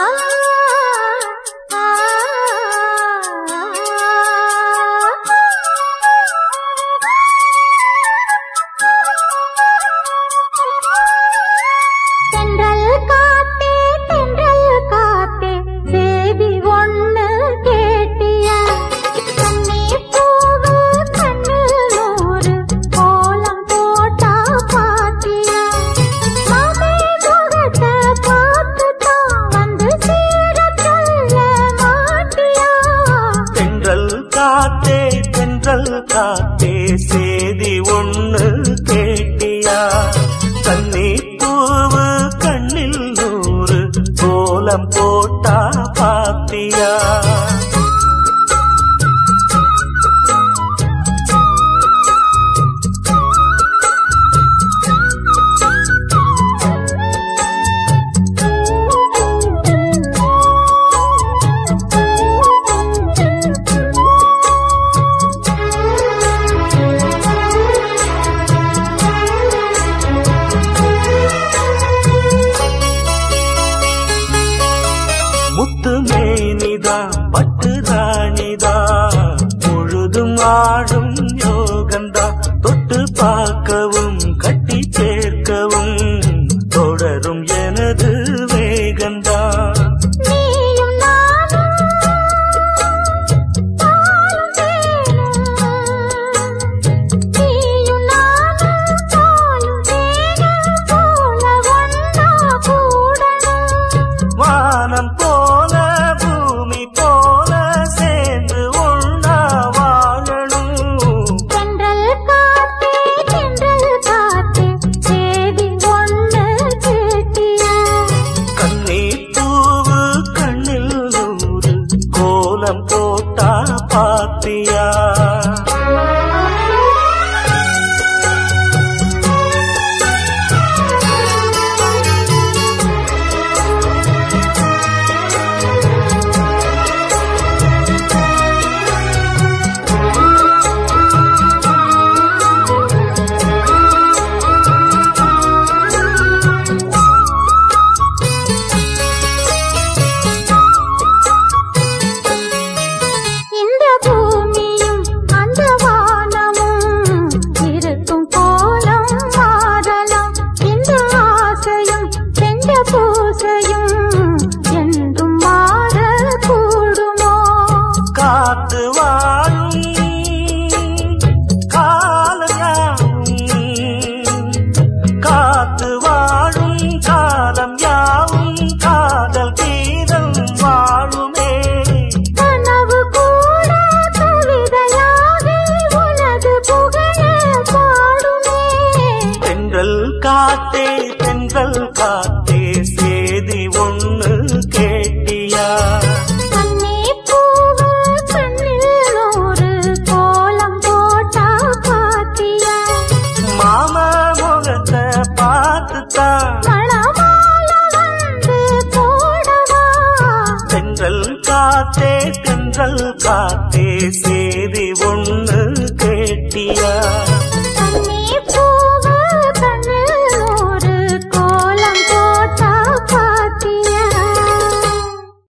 Oh! சேதி ஒன்று கேட்டியா? கண்ணீர் பூவு கண்ணில் நூறு கோலம் போட்டா பாத்தியா? முத்து மேனிதா பட்டு ராணிதா முழுதும் ஆடும் யோகந்தா தொட்டு பார்க்கவும் கட்டி சேர்க்கவும். தொடரும் எனது வேகந்தா. வானம் போ பாட்டியா பாட்டே தென்றல் காத்தே சேதி ஒன்று கேட்டியா? மாமா முகத்தை பார்த்துத்தான். காத்தே தென்றல் காத்தே சேதி ஒன்று கேட்டியா?